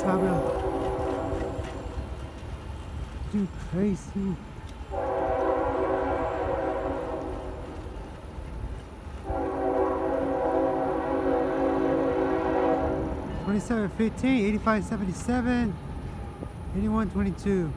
Sabra. You crazy. Twenty-seven fifteen, eighty-five seventy-seven, eighty-one twenty-two.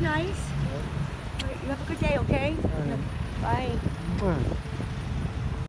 Nice. Right, you have a good day, okay? Bye. What?